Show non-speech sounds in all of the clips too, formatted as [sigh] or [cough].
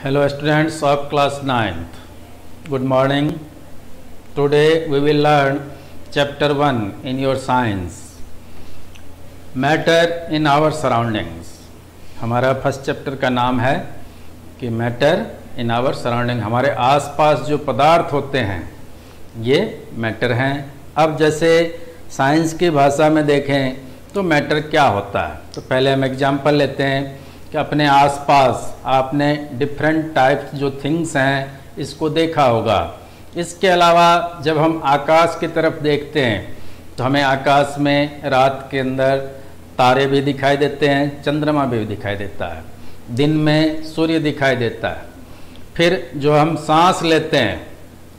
Hello students of class 9th. Good morning. Today we will learn chapter 1 in your science. Matter in our surroundings. हमारा first chapter का नाम है कि matter in our surrounding हमारे आसपास जो पदार्थ होते हैं ये मैटर हैं अब जैसे साइंस की भाषा में देखें तो मैटर क्या होता है तो पहले हम एग्जांपल लेते हैं कि अपने आसपास आपने डिफरेंट टाइप्स जो थिंग्स हैं, इसको देखा होगा। इसके अलावा जब हम आकाश की तरफ़ देखते हैं तो हमें आकाश में रात के अंदर तारे भी दिखाई देते हैं, चंद्रमा भी दिखाई देता है। दिन में सूर्य दिखाई देता है। फिर जो हम सांस लेते हैं,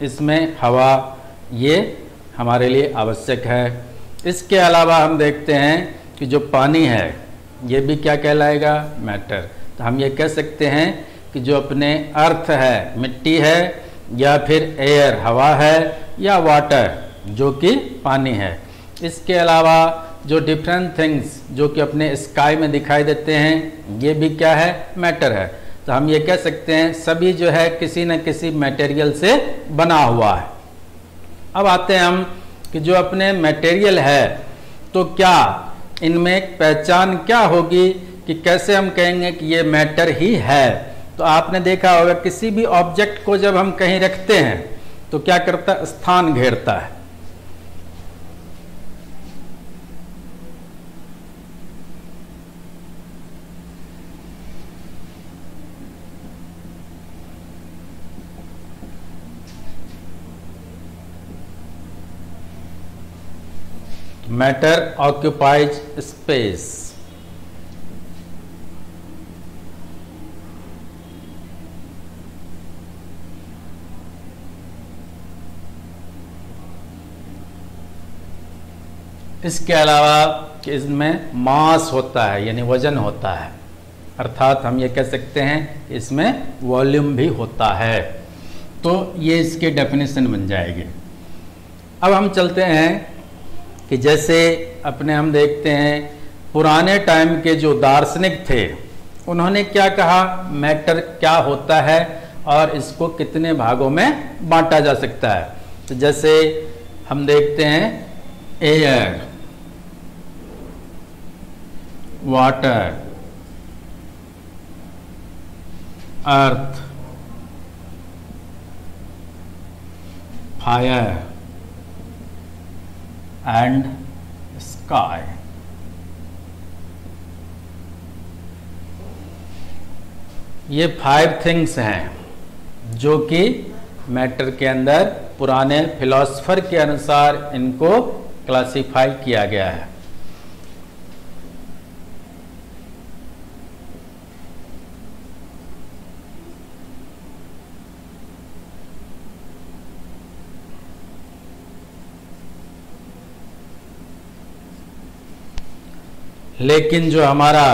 इसमें हवा, ये हमारे लिए आवश्यक है। इसके अलावा हम देखते हैं कि जो पानी है ये भी क्या कहलाएगा? मैटर। तो हम ये कह सकते हैं कि जो अपने अर्थ है, मिट्टी है, या फिर एयर हवा है, या वाटर जो कि पानी है। इसके अलावा जो डिफरेंट थिंग्स जो कि अपने स्काई में दिखाई देते हैं, ये भी क्या है? मैटर है। तो हम ये कह सकते हैं, सभी जो है किसी न किसी मटेरियल से बना हुआ है। अब आते हैं हम कि जो अपने मटेरियल है तो क्या इनमें पहचान क्या होगी कि कैसे हम कहेंगे कि ये मैटर ही है? तो आपने देखा होगा, किसी भी ऑब्जेक्ट को जब हम कहीं रखते हैं तो क्या करता है? स्थान घेरता है। Matter occupies space. इसके अलावा इसमें मास होता है, यानी वज़न होता है। अर्थात हम ये कह सकते हैं इसमें वॉल्यूम भी होता है। तो ये इसके डेफिनेशन बन जाएगी। अब हम चलते हैं कि जैसे अपने हम देखते हैं, पुराने टाइम के जो दार्शनिक थे, उन्होंने क्या कहा? मैटर क्या होता है और इसको कितने भागों में बांटा जा सकता है? तो जैसे हम देखते हैं air water earth fire and sky. ये फाइव थिंग्स हैं, जो कि मैटर के अंदर पुराने फिलोसफर के अनुसार इनको क्लासिफाई किया गया है लेकिन जो हमारा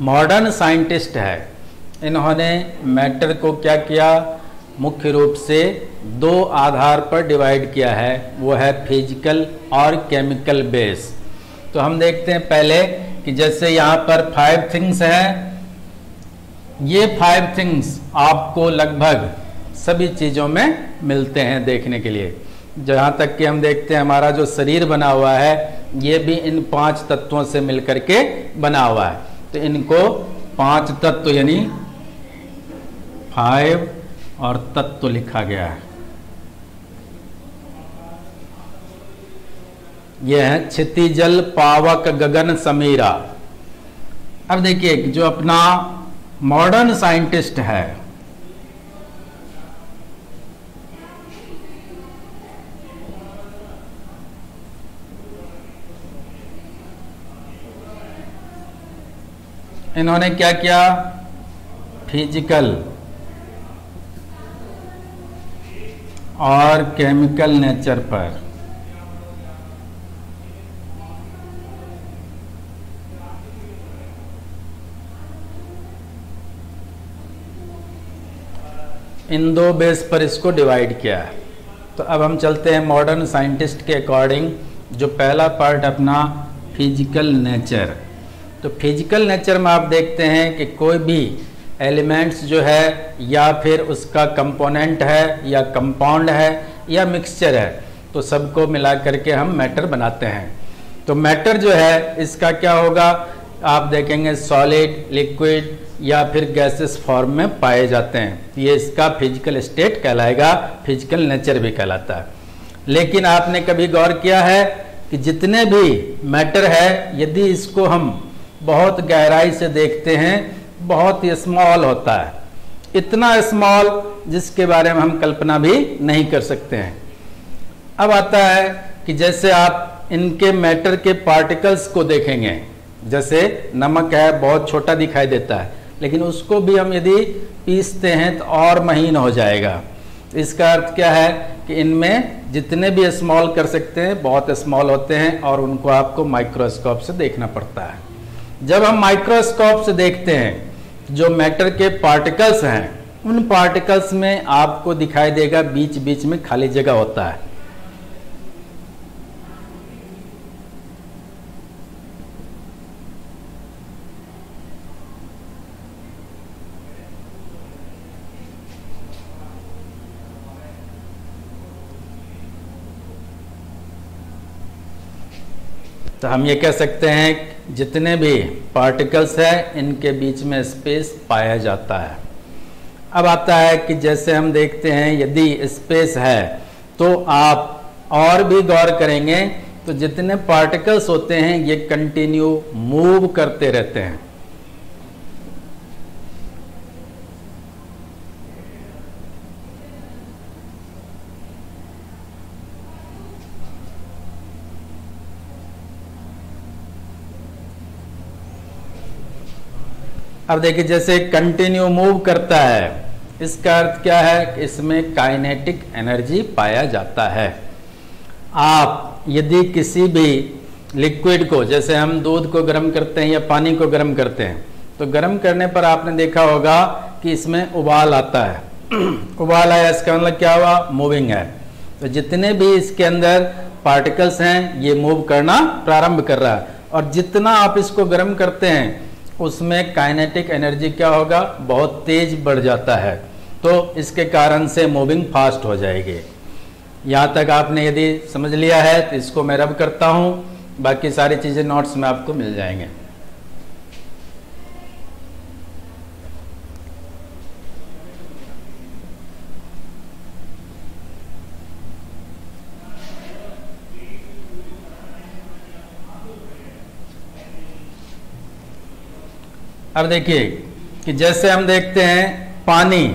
मॉडर्न साइंटिस्ट है, इन्होंने मैटर को क्या किया? मुख्य रूप से दो आधार पर डिवाइड किया है। वो है फ़िज़िकल और केमिकल बेस तो हम देखते हैं पहले कि जैसे यहाँ पर फाइव थिंग्स हैं, ये फाइव थिंग्स आपको लगभग सभी चीज़ों में मिलते हैं देखने के लिए। जहाँ तक कि हम देखते हैं हमारा जो शरीर बना हुआ है ये भी इन पाँच तत्वों से मिलकर के बना हुआ है। तो इनको पाँच तत्व यानी फाइव और तत्व लिखा गया है। यह है क्षितिजल पावक गगन समीरा। अब देखिए, जो अपना मॉडर्न साइंटिस्ट है इन्होंने क्या किया? फ़िज़िकल और केमिकल नेचर पर। इन दो बेस पर इसको डिवाइड किया है। तो अब हम चलते हैं मॉडर्न साइंटिस्ट के अकॉर्डिंग जो पहला पार्ट अपना फ़िज़िकल नेचर तो फ़िज़िकल नेचर में आप देखते हैं कि कोई भी एलिमेंट्स जो है, या फिर उसका कंपोनेंट है, या कंपाउंड है, या मिक्सचर है तो सबको मिला करके हम मैटर बनाते हैं। तो मैटर जो है, इसका क्या होगा? आप देखेंगे सॉलिड लिक्विड या फिर गैसेस फॉर्म में पाए जाते हैं। ये इसका फ़िज़िकल स्टेट कहलाएगा फ़िज़िकल नेचर भी कहलाता है। लेकिन आपने कभी गौर किया है कि जितने भी मैटर है, यदि इसको हम बहुत गहराई से देखते हैं, बहुत ही स्मॉल होता है। इतना स्मॉल जिसके बारे में हम कल्पना भी नहीं कर सकते हैं। अब आता है कि जैसे आप इनके मैटर के पार्टिकल्स को देखेंगे, जैसे नमक है, बहुत छोटा दिखाई देता है, लेकिन उसको भी हम यदि पीसते हैं तो और महीन हो जाएगा। इसका अर्थ क्या है कि इनमें जितने भी स्मॉल कर सकते हैं, बहुत स्मॉल होते हैं और उनको आपको माइक्रोस्कोप से देखना पड़ता है। जब हम माइक्रोस्कोप से देखते हैं, जो मैटर के पार्टिकल्स हैं, उन पार्टिकल्स में आपको दिखाई देगा बीच बीच में खाली जगह होता है। तो हम ये कह सकते हैं जितने भी पार्टिकल्स हैं, इनके बीच में स्पेस पाया जाता है। अब आता है कि जैसे हम देखते हैं, यदि स्पेस है तो आप और भी गौर करेंगे तो जितने पार्टिकल्स होते हैं, ये कंटिन्यू मूव करते रहते हैं। अब देखिए, जैसे कंटिन्यू मूव करता है, इसका अर्थ क्या है? इसमें काइनेटिक एनर्जी पाया जाता है। आप यदि किसी भी लिक्विड को, जैसे हम दूध को गर्म करते हैं या पानी को गर्म करते हैं तो गर्म करने पर आपने देखा होगा कि इसमें उबाल आता है। [clears throat] उबाल आया, इसका मतलब क्या हुआ? मूविंग है। तो जितने भी इसके अंदर पार्टिकल्स हैं, ये मूव करना प्रारंभ कर रहा है। और जितना आप इसको गर्म करते हैं उसमें काइनेटिक एनर्जी क्या होगा? बहुत तेज बढ़ जाता है। तो इसके कारण से मूविंग फास्ट हो जाएगी। यहाँ तक आपने यदि समझ लिया है तो इसको मैं रब करता हूँ। बाकी सारी चीज़ें नोट्स में आपको मिल जाएँगे। अब देखिए कि जैसे हम देखते हैं पानी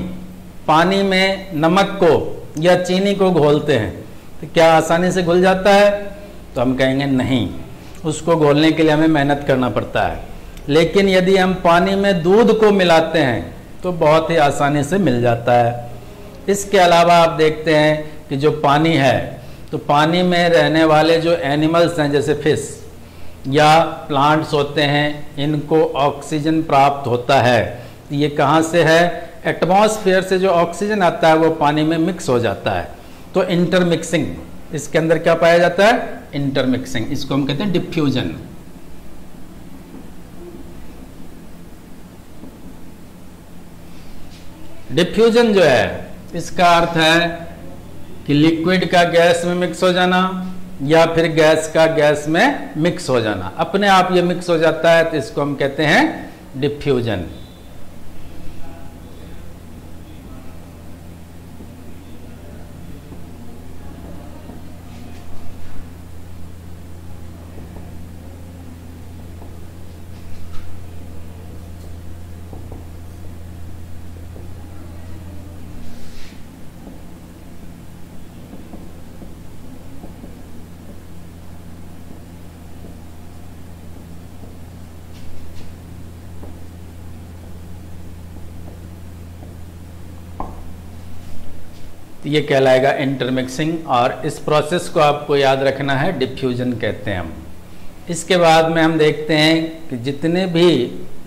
पानी में नमक को या चीनी को घोलते हैं तो क्या आसानी से घुल जाता है? तो हम कहेंगे नहीं। उसको घोलने के लिए हमें मेहनत करना पड़ता है। लेकिन यदि हम पानी में दूध को मिलाते हैं तो बहुत ही आसानी से मिल जाता है। इसके अलावा आप देखते हैं कि जो पानी है तो पानी में रहने वाले जो एनिमल्स हैं, जैसे फ़िश या प्लांट्स होते हैं, इनको ऑक्सीजन प्राप्त होता है। ये कहाँ से है? एटमॉस्फेयर से जो ऑक्सीजन आता है, वो पानी में मिक्स हो जाता है। तो इंटरमिक्सिंग, इसके अंदर क्या पाया जाता है? इंटरमिक्सिंग, इसको हम कहते हैं डिफ्यूजन। डिफ्यूजन जो है, इसका अर्थ है कि लिक्विड का गैस में मिक्स हो जाना या फिर गैस का गैस में मिक्स हो जाना। अपने आप ये मिक्स हो जाता है तो इसको हम कहते हैं डिफ्यूजन। ये कहलाएगा इंटरमिक्सिंग और इस प्रोसेस को आपको याद रखना है डिफ्यूजन कहते हैं हम। इसके बाद में हम देखते हैं कि जितने भी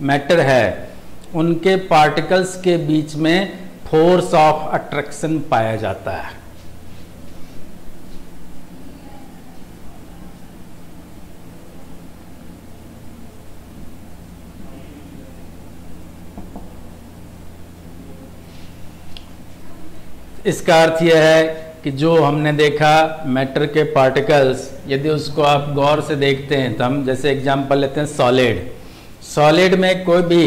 मैटर है, उनके पार्टिकल्स के बीच में फोर्स ऑफ़ अट्रैक्शन पाया जाता है। इसका अर्थ यह है कि जो हमने देखा मैटर के पार्टिकल्स यदि उसको आप गौर से देखते हैं तो हम जैसे एग्जांपल लेते हैं सॉलिड सॉलिड में कोई भी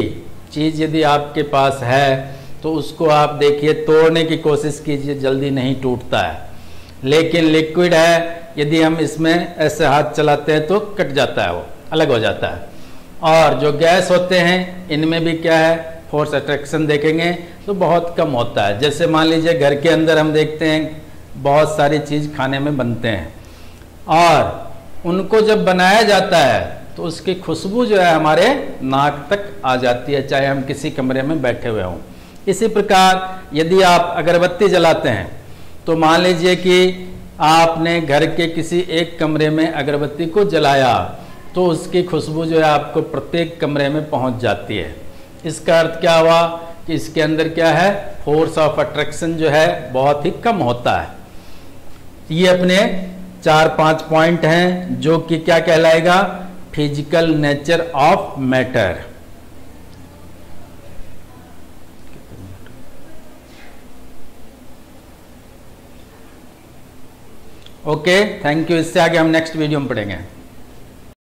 चीज़ यदि आपके पास है तो उसको आप देखिए, तोड़ने की कोशिश कीजिए, जल्दी नहीं टूटता है. लेकिन लिक्विड है, यदि हम इसमें ऐसे हाथ चलाते हैं तो कट जाता है वो, अलग हो जाता है. और जो गैस होते हैं, इनमें भी क्या है? फोर्स अट्रैक्शन देखेंगे तो बहुत कम होता है। जैसे मान लीजिए घर के अंदर हम देखते हैं, बहुत सारी चीज़ खाने में बनते हैं। और उनको जब बनाया जाता है तो उसकी खुशबू जो है हमारे नाक तक आ जाती है, चाहे हम किसी कमरे में बैठे हुए हों। इसी प्रकार यदि आप अगरबत्ती जलाते हैं तो मान लीजिए कि आपने घर के किसी एक कमरे में अगरबत्ती को जलाया तो उसकी खुशबू जो है आपको प्रत्येक कमरे में पहुँच जाती है। इसका अर्थ क्या हुआ कि इसके अंदर क्या है? फोर्स ऑफ़ अट्रैक्शन जो है, बहुत ही कम होता है। ये अपने चार पाँच पॉइंट हैं जो कि क्या कहलाएगा? Physical nature of matter okay thank you इससे आगे हम नेक्स्ट वीडियो में पढ़ेंगे।